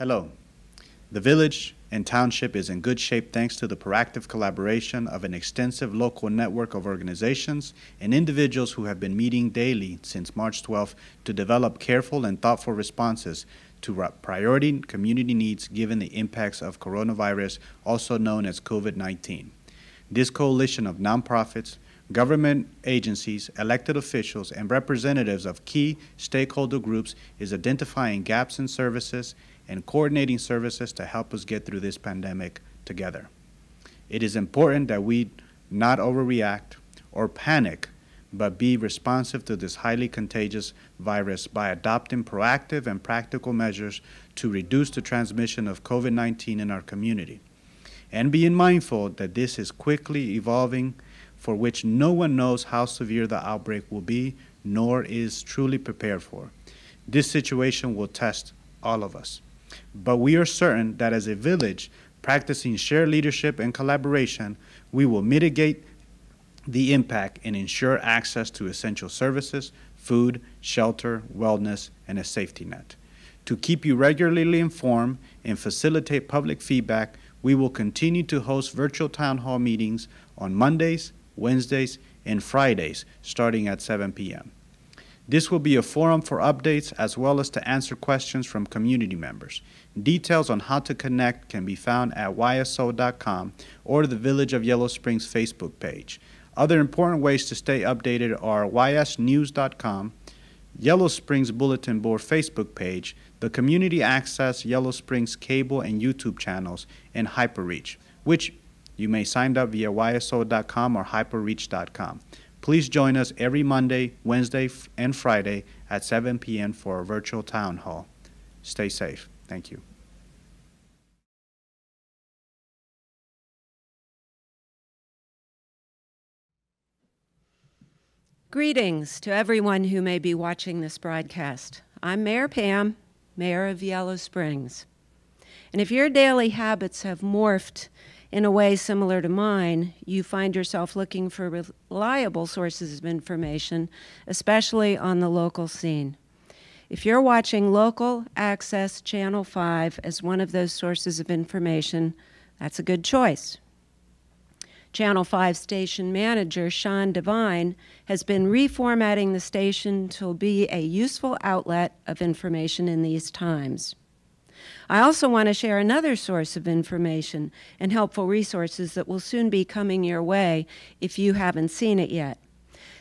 Hello. The village and township is in good shape thanks to the proactive collaboration of an extensive local network of organizations and individuals who have been meeting daily since March 12th to develop careful and thoughtful responses to priority community needs given the impacts of coronavirus, also known as COVID 19. This coalition of nonprofits, government agencies, elected officials, and representatives of key stakeholder groups is identifying gaps in services and coordinating services to help us get through this pandemic together. It is important that we not overreact or panic, but be responsive to this highly contagious virus by adopting proactive and practical measures to reduce the transmission of COVID 19 in our community. And being mindful that this is quickly evolving, for which no one knows how severe the outbreak will be, nor is truly prepared for. This situation will test all of us. But we are certain that as a village, practicing shared leadership and collaboration, we will mitigate the impact and ensure access to essential services, food, shelter, wellness, and a safety net. To keep you regularly informed and facilitate public feedback, we will continue to host virtual town hall meetings on Mondays, Wednesdays, and Fridays starting at 7 p.m. This will be a forum for updates as well as to answer questions from community members. Details on how to connect can be found at yso.com or the Village of Yellow Springs Facebook page. Other important ways to stay updated are ysnews.com, Yellow Springs Bulletin Board Facebook page, the Community Access Yellow Springs cable and YouTube channels, and HyperReach, which you may sign up via yso.com or hyperreach.com. Please join us every Monday, Wednesday, and Friday at 7 p.m. for a virtual town hall. Stay safe. Thank you. Greetings to everyone who may be watching this broadcast. I'm Mayor Pam, Mayor of Yellow Springs. And if your daily habits have morphed in a way similar to mine, you find yourself looking for reliable sources of information, especially on the local scene. If you're watching Local Access Channel 5 as one of those sources of information, that's a good choice. Channel 5 station manager Sean Devine has been reformatting the station to be a useful outlet of information in these times. I also want to share another source of information and helpful resources that will soon be coming your way if you haven't seen it yet.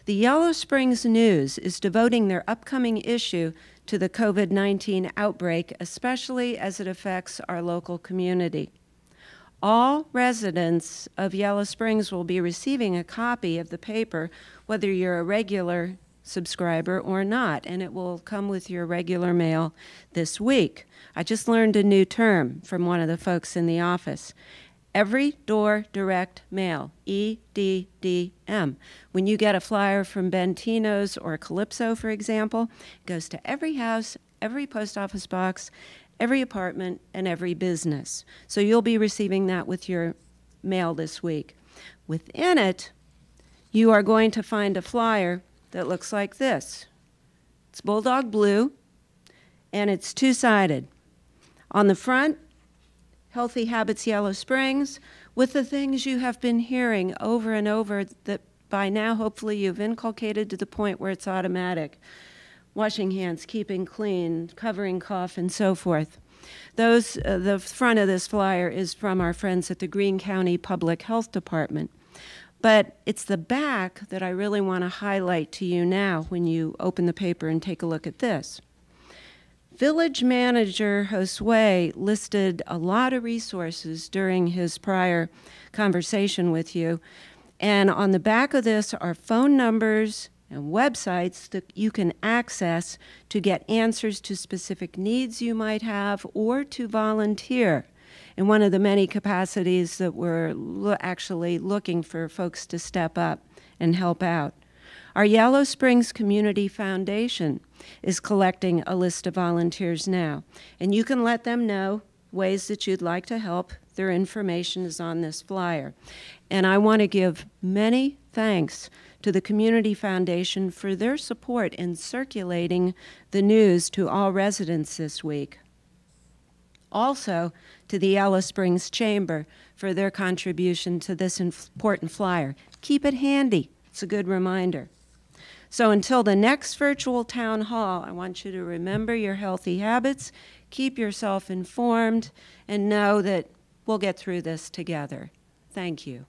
The Yellow Springs News is devoting their upcoming issue to the COVID 19 outbreak, especially as it affects our local community. All residents of Yellow Springs will be receiving a copy of the paper, whether you're a regular subscriber or not, and it will come with your regular mail this week. I just learned a new term from one of the folks in the office. Every door direct mail, EDDM. When you get a flyer from Bentino's or Calypso, for example, it goes to every house, every post office box, every apartment, and every business. So you'll be receiving that with your mail this week. Within it, you are going to find a flyer that looks like this. It's bulldog blue and it's two sided. On the front, Healthy Habits Yellow Springs, with the things you have been hearing over and over that by now hopefully you've inculcated to the point where it's automatic. Washing hands, keeping clean, covering cough, and so forth. Those, uh, the front of this flyer is from our friends at the Greene County Public Health Department. But it's the back that I really want to highlight to you now when you open the paper and take a look at this. Village manager Josue listed a lot of resources during his prior conversation with you. And on the back of this are phone numbers and websites that you can access to get answers to specific needs you might have or to volunteer in one of the many capacities that we're lo actually looking for folks to step up and help out. Our Yellow Springs Community Foundation is collecting a list of volunteers now, and you can let them know ways that you'd like to help. Their information is on this flyer. And I want to give many thanks to the Community Foundation for their support in circulating the news to all residents this week. Also, to the Alice Springs Chamber for their contribution to this important flyer. Keep it handy, it's a good reminder. So, until the next virtual town hall, I want you to remember your healthy habits, keep yourself informed, and know that we'll get through this together. Thank you.